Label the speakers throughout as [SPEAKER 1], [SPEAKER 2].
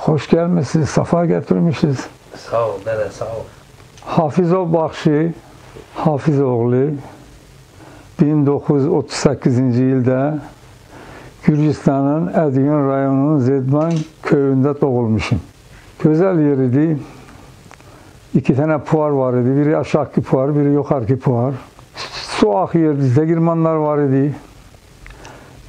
[SPEAKER 1] Hoş gelmişsiniz, safa getirmişiz.
[SPEAKER 2] Sağ ol dede sağ ol.
[SPEAKER 1] Hafizo Bakşi, Hafizoğlu 1938 yılda Gürcistan'ın Edigin rayonunun Zedman köyünde doğulmuşum. Güzel yeriydi. İki tane puar var idi. Biri aşağıki puar, biri yukarıki puar. Su akıyordu, degirmanlar var idi.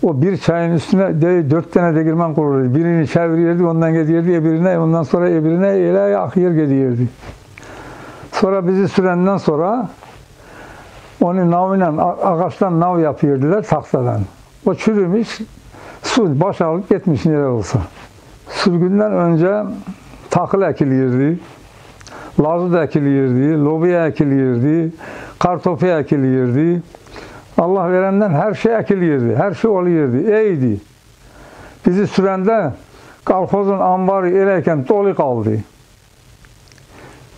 [SPEAKER 1] O bir çayın üstüne de, dört tane degirman kurulurdu. Birini çeviriyordu, ondan gidiyordu, öbürüne, ondan sonra öbürüne öyle akıyor gidiyordu. Sonra bizi sürenden sonra onu navıyla, ağaçtan nav yapıyordular tahtadan. O çürümüş, su boşalıp gitmiş nereye olsa. Sürgünden önce takıl ekiliyordu, lazı da ekiliyordu, lobiya ekiliyordu, kartopu ekiliyordu. Allah verəndən hər şey əkilirdi, hər şey oluyurdu, eydi. Bizi sürəndə qalxozun ambarı eləkən dolu qaldı.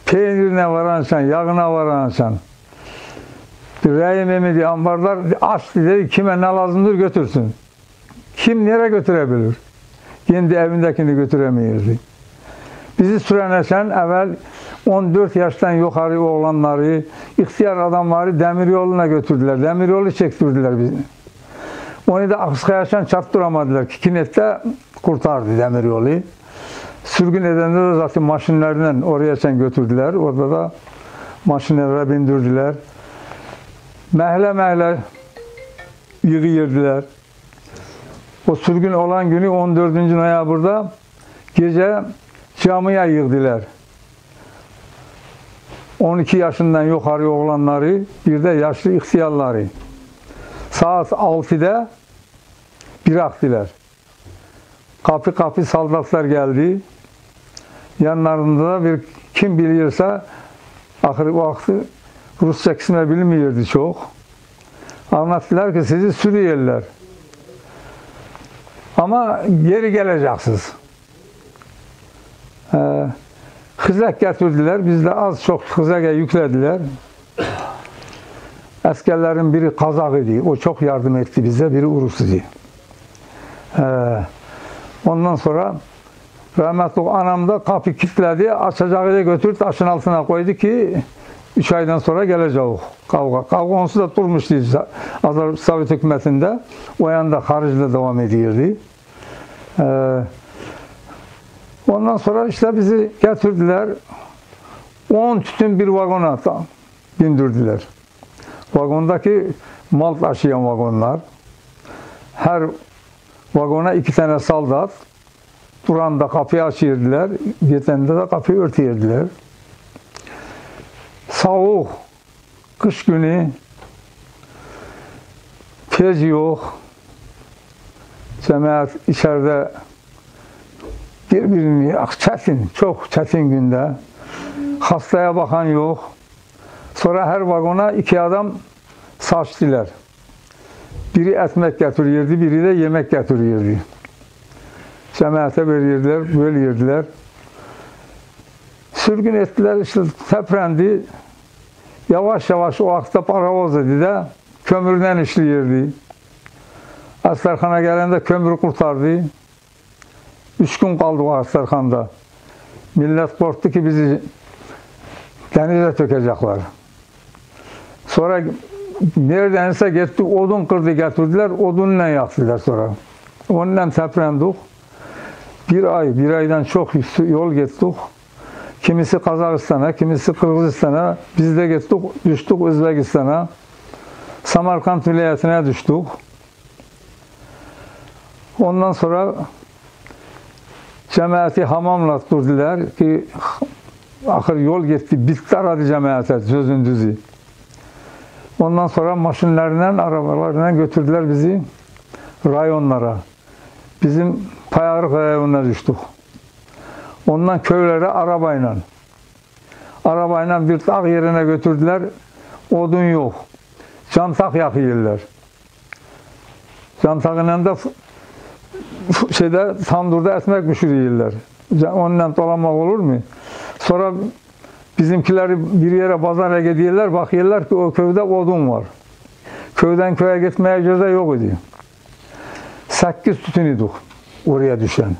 [SPEAKER 1] Peynirinə varansan, yağına varansan. Rəyim emidi ambarlar aç dedi, kimə nə lazımdır götürsün. Kim nerə götürə bilir? Yendi evindəkini götürəməyirdi. Bizi sürənəsən əvvəl 14 yaşdan yuxarı oğlanları, ihtiyar adamları demir yoluna götürdüler. Demir yolu çektirdiler bizi. Onu da Akskayaşan çarptıramadılar. Kikinet'te kurtardı demir yolu. Sürgün edende de zaten maşinlerden oraya sen götürdüler. Orada da maşinlere bindirdiler. Mehle mehle yığı yerdiler. O sürgün olan günü 14. noyabrda gece camiye yığdılar. 12 yaşından yukarı oğlanları, bir de yaşlı ihtiyarları. Saat 6'da bıraktılar. Kapı kapı saldatlar geldi. Yanlarında da bir kim biliyorsa ahir vakti Rusça kısmı bilmiyordu çok. Anlattılar ki sizi Suriyeliler. Ama geri geleceksiniz. Ee, hızak getirdiler. Biz de az çok hızaka yüklediler. Askerlerin biri Kazak idi. O çok yardım etti bize. Biri Urus idi. Ee, ondan sonra rahmetli anam da kapı kilitledi. Açacağı da götürdü. Taşın altına koydu ki üç aydan sonra gelecek kavga. Kavga onsuz da durmuştu Sovyet hükümetinde. O yanda haricde devam ediyordu. Ee, ondan sonra işte bizi getirdiler. 10 tütün bir vagona bindirdiler. Vagondaki mal taşıyan vagonlar. Her vagona iki tane saldat. Duranda kapıyı açıyordular. Gitende de kapıyı örtüyordular. Soğuk, kış günü, tez yok. Cemaat içeride bir-birini çətin, çox çətin gündə xəstəyə baxan yox. Sonra hər vaqona iki adam saçdılar. Biri ətmək gətirirdi, biri də yemək gətirirdi. Cəmiyyətə verirdilər, bölirdilər. Sürgün etdilər, işte təprəndi. Yavaş-yavaş o vaxtda paravoz idi də, kömürdən işləyirdi. Əslərxana gələndə kömür qurtardı. Üç gün kaldı o Aslarxanda. Millet korktu ki bizi denize tökecekler. Sonra neredense gitti odun kırdı getirdiler, odunla yaktılar sonra. Onunla teprendik. Bir ay, bir aydan çok yol gittik. Kimisi Kazakistan'a, kimisi Kırgızistan'a. Biz de gittik, düştük Özbekistan'a. Samarkand vilayetine düştük. Ondan sonra cemaati hamamlattırdılar ki ahir yol gitti, bitti aradı cemaate sözün düzü. Ondan sonra maşinlerinden, arabalarına götürdüler bizi rayonlara. Bizim Payarık rayonuna düştük. Ondan köylere arabayla. Arabayla bir dağ yerine götürdüler. Odun yok. Cantak yakıyorlar. Cantakla da şeyde tandurda ekmek pişiriyorlar. Onunla dolanmak olur mu? Sonra bizimkileri bir yere pazara gidiyorlar, bakıyorlar ki o köyde odun var. Köyden köye gitmeye göze yok idi. Sekiz tütün idik oraya düşen.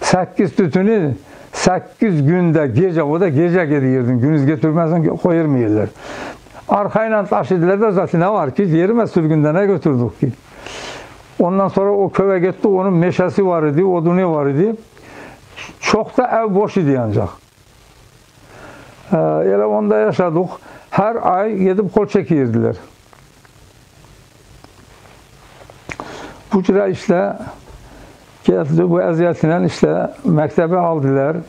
[SPEAKER 1] 8 tütünü 8 günde gece o da gece gidiyorsun. Gündüz getirmezsen koyurmuyorlar. Arkayla taşıdılar da zaten ne var ki yerime sürgünde ne götürdük ki. Ondan sonra o köye gitti onun meşesi var idi, odunu var idi. Çok da ev boş idi ancak. Ee, elə onda yaşadık. Her ay gidip kol çekirdiler. Bu cürə işlə gəldi, bu əziyyətlə işlə məktəbə aldılar.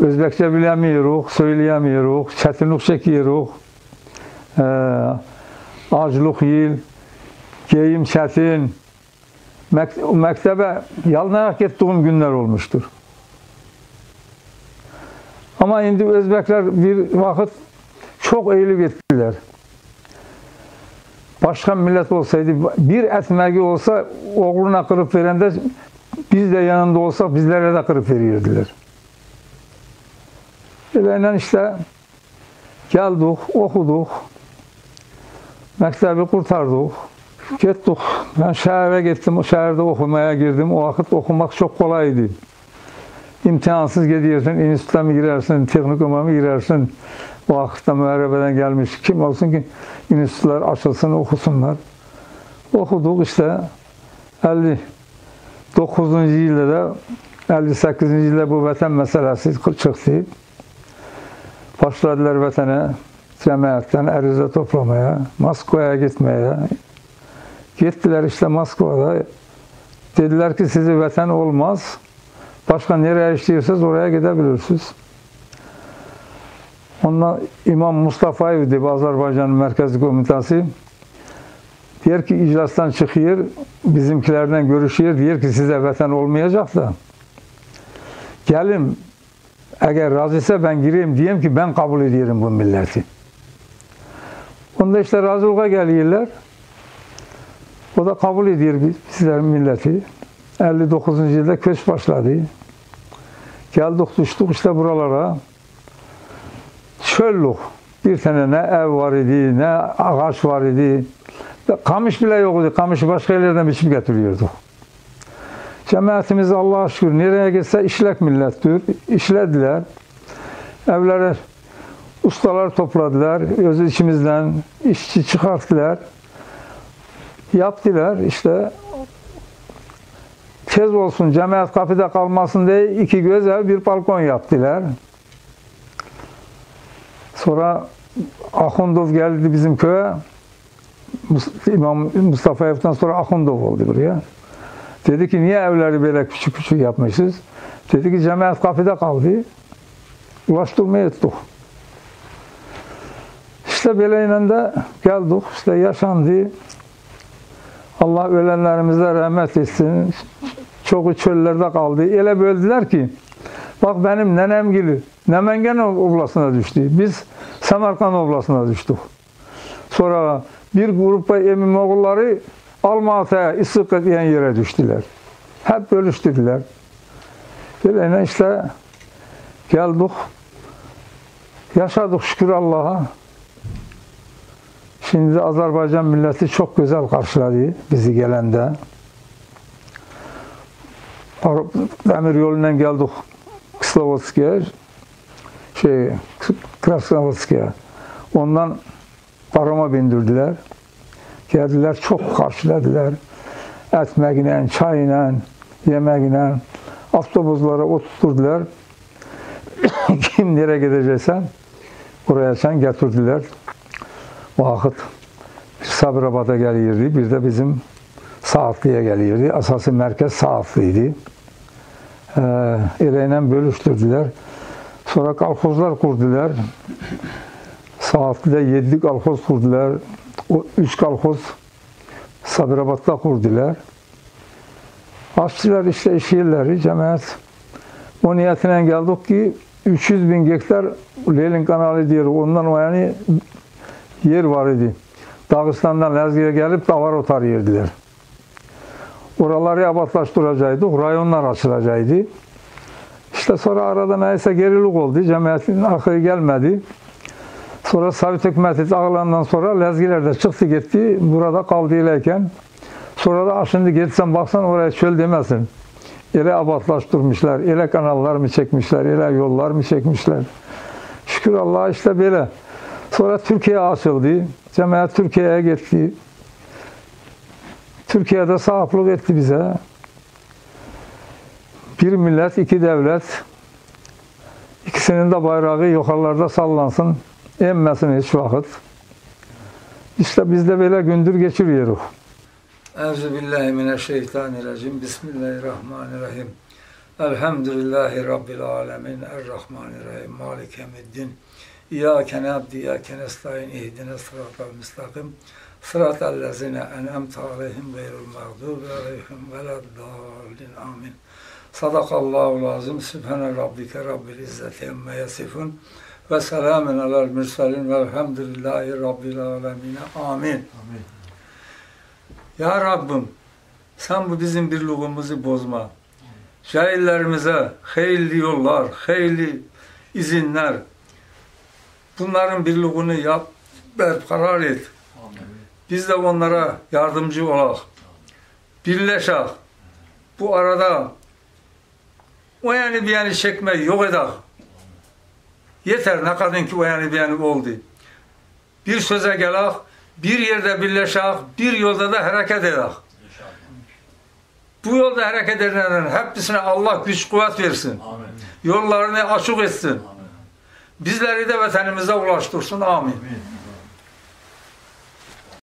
[SPEAKER 1] Özbəkçə bilemiyoruz, söyleyemiyoruz, çətinlik çekiyoruz. Ee, aclıq yil, geyim çətin. Məktəbə yalnayaq getdiyim günlər olmuşdur. Ama indi Özbekler bir vakit çok eğilip ettiler. Başka millet olsaydı, bir etmegi olsa oğluna kırıp verende biz de yanında olsak bizlere de kırıp verirdiler. Öyle işte geldik, okuduk, mektebi kurtardık, gittik. Ben şehre gittim, o şehirde okumaya girdim. O vakit okumak çok kolaydı. İmtihansız gidiyorsun, enstitüye mi girersin, teknikuma mı girersin? O vakitte müharebeden gelmiş kim olsun ki enstitüler açılsın, okusunlar. Okuduk işte 59. yılda da 58. yılda bu vatan meselesi çıktı. Başladılar vatana cemaatten arize toplamaya, Moskova'ya gitmeye. Gittiler işte Moskova'da. Dediler ki sizi vatan olmaz. Başka nereye istiyorsanız oraya gidebilirsiniz. Ondan İmam Mustafa idi Azerbaycan'ın Merkezi Komitası. Diyor ki iclastan çıkıyor, bizimkilerden görüşüyor. Diyor ki size vatan olmayacak da. Gelin, eğer razıysa ben gireyim diyeyim ki ben kabul ediyorum bu milleti. Onda işte razılığa geliyorlar. O da kabul ediyor bizlerin milleti. 59. yılda köç başladı. Geldik düştük işte buralara. Çöllük. Bir tane ne ev var idi, ne ağaç var idi. Kamış bile yoktu. Kamışı başka yerlerden biçip getiriyorduk. Cemaatimiz Allah'a şükür nereye gitse işlek millettir. İşlediler. Evlere ustalar topladılar. Öz içimizden işçi çıkarttılar. Yaptılar işte tez olsun cemaat kapıda kalmasın diye iki göz ev bir balkon yaptılar. Sonra Ahundov geldi bizim köye. İmam Mustafa Ev'den sonra Ahundov oldu buraya. Dedi ki niye evleri böyle küçük küçük yapmışız? Dedi ki cemaat kapıda kaldı. Ulaştırmaya ettik. İşte böyleyle de geldik. İşte yaşandı. Allah ölenlerimize rahmet etsin. Çoğu çöllerde kaldı. Öyle böldüler ki bak benim nenem gibi Nemengen oblasına düştü. Biz Semerkand oblasına düştük. Sonra bir grup emin oğulları Almatı'ya, İstık diyen yere düştüler. Hep bölüştürdüler. Böyle işte geldik. Yaşadık şükür Allah'a. Şimdi Azerbaycan milleti çok güzel karşıladı bizi gelende. Demir yolundan geldik Kislovodsk'e, şey, Krasnovodsk'e. Ondan paroma bindirdiler. Geldiler, çok karşıladılar. Etmekle, çayla, yemekle, avtobuslara oturtturdular. Kim nereye gideceksen oraya sen getirdiler. Vakit Sabirabad'a geliyordu. Bir de bizim Saatlı'ya geliyordu. Asası merkez Saatlı'ydı. Ee, bölüştürdüler. Sonra kalkozlar kurdular. Saatli'de yedi kalkoz kurdular. O üç kalkoz Sabirabad'da kurdular. Açtılar işte iş yerleri, cemaat. O niyetine geldik ki 300 bin gektar Leylin kanalı diyor. Ondan o yani yer var idi. Dağıstan'dan Lezgi'ye gelip davar otar yerdiler. Oraları abatlaştıracaktık, rayonlar açılacaktı. İşte sonra arada neyse gerilik oldu, cemaatin akırı gelmedi. Sonra Sovyet hükümeti dağılandan sonra Lezgiler de çıktı gitti, burada kaldı ilerken. Sonra da şimdi gitsen baksan oraya çöl demesin.
[SPEAKER 3] Ele abatlaştırmışlar, ele kanallar mı çekmişler, ele yollar mı çekmişler. Şükür Allah'a işte böyle. Sonra Türkiye açıldı. Cemaat Türkiye'ye gitti. Türkiye'de sahiplik etti bize. Bir millet, iki devlet. İkisinin de bayrağı yukarılarda sallansın. Emmesin hiç vakit. İşte biz de böyle gündür geçiriyoruz.
[SPEAKER 1] Euzu billahi mineşşeytanirracim. Bismillahirrahmanirrahim. Elhamdülillahi rabbil alamin. Errahmanirrahim. Malik yevmiddin. İyyake na'budu ve iyyake nestaîn. İhdines sıratal müstakim. Sıratal lezine en'amte aleyhim gayril mağdubi aleyhim veleddallin. Amin. Sadakallahul azim. Sübhane rabbike rabbil izzeti emme yasifun. Ve selamun alel mürselin velhamdülillahi rabbil alemin. Amin. Ya Rabbim sen bu bizim birliğimizi bozma. Cahillerimize hayırlı yollar, hayırlı izinler. Bunların birliğini yap, berkarar et. Biz de onlara yardımcı olak. Birleşak. Bu arada o yani bir yani çekme yok edek. Yeter ne kadar ki o yani bir yani oldu. Bir söze gelak, bir yerde birleşak, bir yolda da hareket edek. Bu yolda hareket edenlerin hepsine Allah güç kuvvet versin. Yollarını açık etsin. Bizleri de vatanımıza ulaştırsın. Amin.